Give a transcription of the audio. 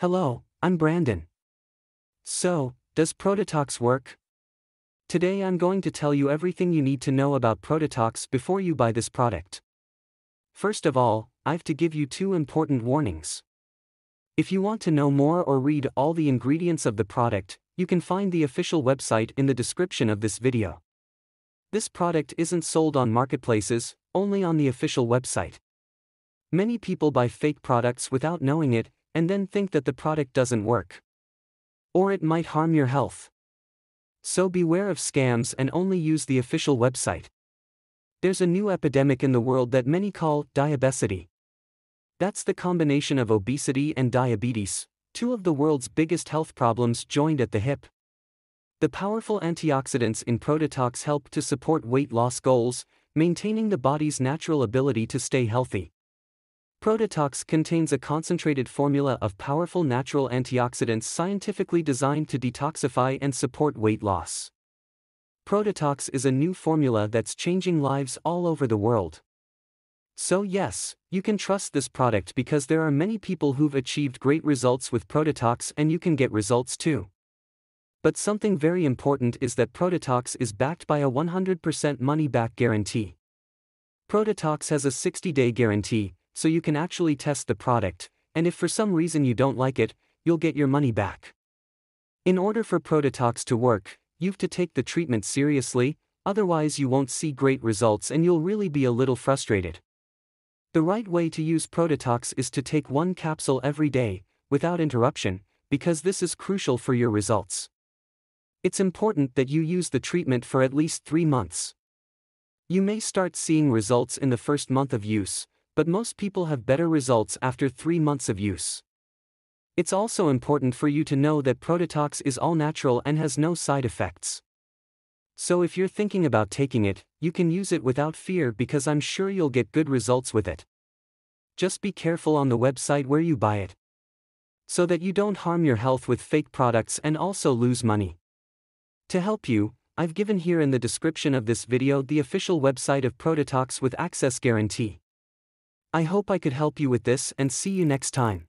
Hello, I'm Brandon. So, does Protetox work? Today I'm going to tell you everything you need to know about Protetox before you buy this product. First of all, I've to give you two important warnings. If you want to know more or read all the ingredients of the product, you can find the official website in the description of this video. This product isn't sold on marketplaces, only on the official website. Many people buy fake products without knowing it, and then think that the product doesn't work. Or it might harm your health. So beware of scams and only use the official website. There's a new epidemic in the world that many call diabesity. That's the combination of obesity and diabetes, two of the world's biggest health problems joined at the hip. The powerful antioxidants in Protetox help to support weight loss goals, maintaining the body's natural ability to stay healthy. Protetox contains a concentrated formula of powerful natural antioxidants scientifically designed to detoxify and support weight loss. Protetox is a new formula that's changing lives all over the world. So, yes, you can trust this product because there are many people who've achieved great results with Protetox and you can get results too. But something very important is that Protetox is backed by a 100% money back guarantee. Protetox has a 60 day guarantee, so you can actually test the product, and if for some reason you don't like it, you'll get your money back. In order for Protetox to work, you've to take the treatment seriously, otherwise, you won't see great results and you'll really be a little frustrated. The right way to use Protetox is to take one capsule every day, without interruption, because this is crucial for your results. It's important that you use the treatment for at least three months. You may start seeing results in the first month of use, but most people have better results after three months of use. It's also important for you to know that Protetox is all natural and has no side effects. So if you're thinking about taking it, you can use it without fear because I'm sure you'll get good results with it. Just be careful on the website where you buy it. So that you don't harm your health with fake products and also lose money. To help you, I've given here in the description of this video the official website of Protetox with access guarantee. I hope I could help you with this and see you next time.